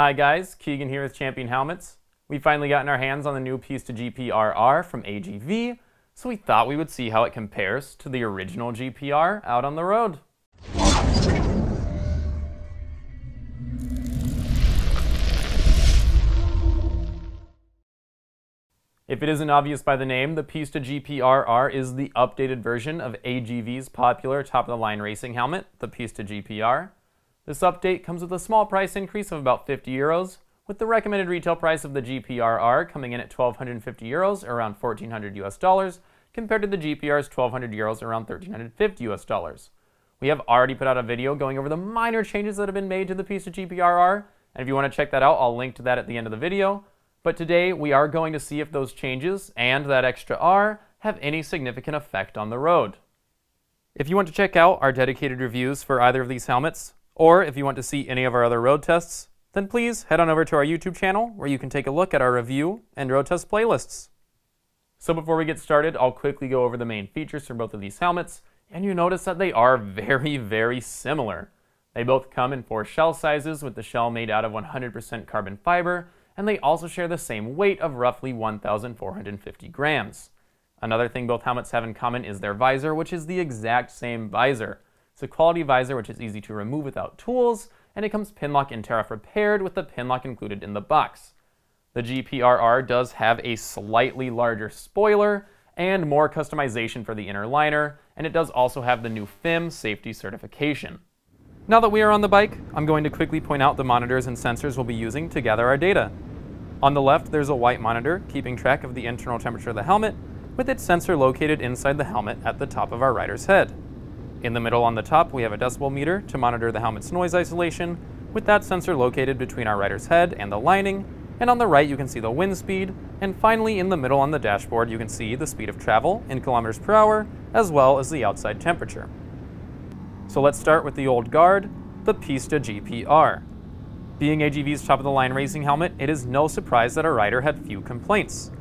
Hi guys, Keegan here with Champion Helmets. We've finally gotten our hands on the new Pista GPRR from AGV, so we thought we would see how it compares to the original GPR out on the road. If it isn't obvious by the name, the Pista GPRR is the updated version of AGV's popular top-of-the-line racing helmet, the Pista GPR. This update comes with a small price increase of about 50 euros, with the recommended retail price of the GPRR coming in at 1250 euros, around 1400 US dollars, compared to the GPR's 1200 euros, around 1350 US dollars. We have already put out a video going over the minor changes that have been made to the Pista GPRR, and if you want to check that out, I'll link to that at the end of the video. But today we are going to see if those changes and that extra R have any significant effect on the road. If you want to check out our dedicated reviews for either of these helmets, or if you want to see any of our other road tests, then please head on over to our YouTube channel where you can take a look at our review and road test playlists. So before we get started, I'll quickly go over the main features for both of these helmets, and you notice that they are very, very similar. They both come in four shell sizes with the shell made out of 100% carbon fiber, and they also share the same weight of roughly 1,450 grams. Another thing both helmets have in common is their visor, which is the exact same visor. It's a quality visor which is easy to remove without tools, and it comes Pinlock Intera prepared with the Pinlock included in the box. The GPRR does have a slightly larger spoiler and more customization for the inner liner, and it does also have the new FIM safety certification. Now that we are on the bike, I'm going to quickly point out the monitors and sensors we'll be using to gather our data. On the left, there's a white monitor keeping track of the internal temperature of the helmet, with its sensor located inside the helmet at the top of our rider's head. In the middle on the top, we have a decibel meter to monitor the helmet's noise isolation, with that sensor located between our rider's head and the lining, and on the right you can see the wind speed, and finally in the middle on the dashboard you can see the speed of travel in kilometers per hour, as well as the outside temperature. So let's start with the old guard, the Pista GPR. Being AGV's top-of-the-line racing helmet, it is no surprise that our rider had few complaints.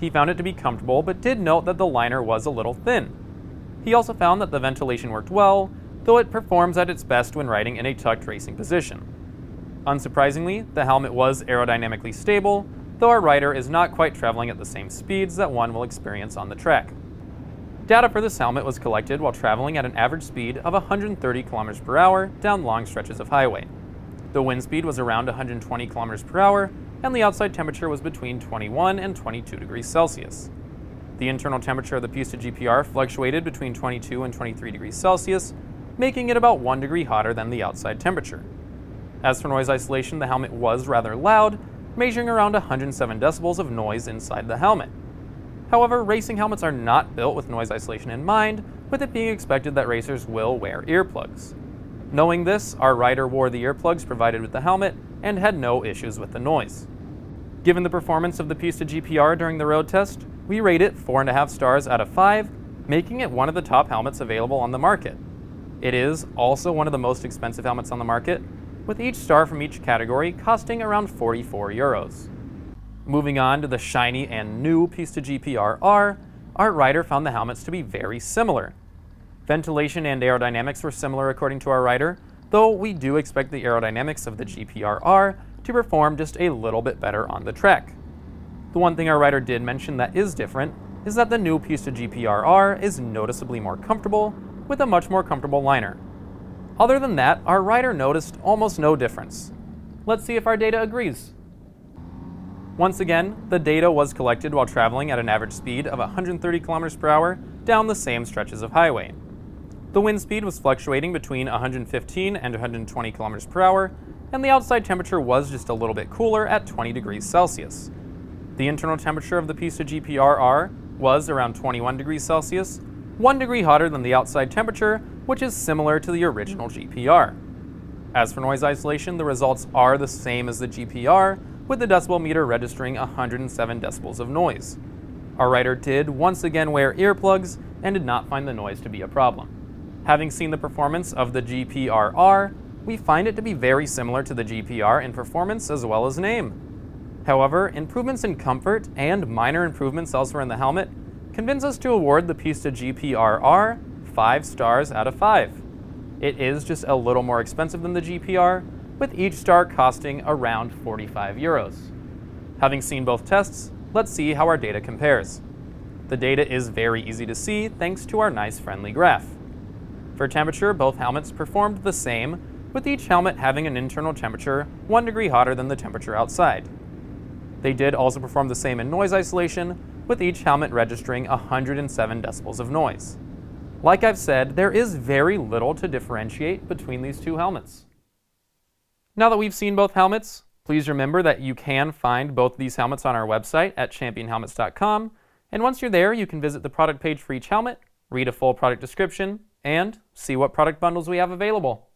He found it to be comfortable, but did note that the liner was a little thin. He also found that the ventilation worked well, though it performs at its best when riding in a tucked racing position. Unsurprisingly, the helmet was aerodynamically stable, though our rider is not quite traveling at the same speeds that one will experience on the track. Data for this helmet was collected while traveling at an average speed of 130 km per hour down long stretches of highway. The wind speed was around 120 km per hour, and the outside temperature was between 21 and 22 degrees Celsius. The internal temperature of the Pista GPR fluctuated between 22 and 23 degrees Celsius, making it about 1 degree hotter than the outside temperature. As for noise isolation, the helmet was rather loud, measuring around 107 decibels of noise inside the helmet. However, racing helmets are not built with noise isolation in mind, with it being expected that racers will wear earplugs. Knowing this, our rider wore the earplugs provided with the helmet and had no issues with the noise. Given the performance of the Pista GPR during the road test, we rate it 4.5 stars out of 5, making it one of the top helmets available on the market. It is also one of the most expensive helmets on the market, with each star from each category costing around 44 euros. Moving on to the shiny and new Pista GPR-R, our rider found the helmets to be very similar. Ventilation and aerodynamics were similar according to our rider, though we do expect the aerodynamics of the GPR-R to perform just a little bit better on the track. The one thing our writer did mention that is different is that the new Pista GPR-R is noticeably more comfortable with a much more comfortable liner. Other than that, our writer noticed almost no difference. Let's see if our data agrees. Once again, the data was collected while traveling at an average speed of 130 km per hour down the same stretches of highway. The wind speed was fluctuating between 115 and 120 km per hour, and the outside temperature was just a little bit cooler at 20 degrees Celsius. The internal temperature of the Pista GPR-R was around 21 degrees Celsius, 1 degree hotter than the outside temperature, which is similar to the original GPR. As for noise isolation, the results are the same as the GPR, with the decibel meter registering 107 decibels of noise. Our writer did once again wear earplugs and did not find the noise to be a problem. Having seen the performance of the GPR-R, we find it to be very similar to the GPR in performance as well as name. However, improvements in comfort and minor improvements elsewhere in the helmet convince us to award the Pista GPR-R 5 stars out of 5. It is just a little more expensive than the GPR, with each star costing around 45 euros. Having seen both tests, let's see how our data compares. The data is very easy to see thanks to our nice friendly graph. For temperature, both helmets performed the same, with each helmet having an internal temperature 1 degree hotter than the temperature outside. They did also perform the same in noise isolation, with each helmet registering 107 decibels of noise. Like I've said, there is very little to differentiate between these two helmets. Now that we've seen both helmets, please remember that you can find both these helmets on our website at championhelmets.com, and once you're there, you can visit the product page for each helmet, read a full product description, and see what product bundles we have available.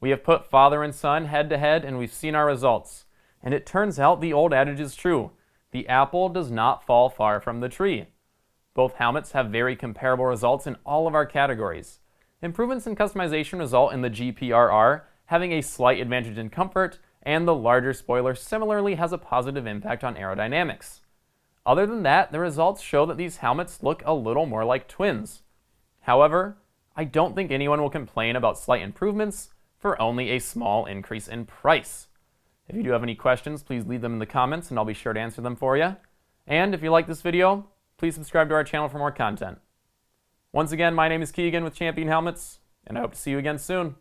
We have put father and son head to head and we've seen our results. And it turns out the old adage is true. The apple does not fall far from the tree. Both helmets have very comparable results in all of our categories. Improvements in customization result in the GPRR having a slight advantage in comfort, and the larger spoiler similarly has a positive impact on aerodynamics. Other than that, the results show that these helmets look a little more like twins. However, I don't think anyone will complain about slight improvements for only a small increase in price. If you do have any questions, please leave them in the comments and I'll be sure to answer them for you. And if you like this video, please subscribe to our channel for more content. Once again, my name is Keegan with Champion Helmets, and I hope to see you again soon.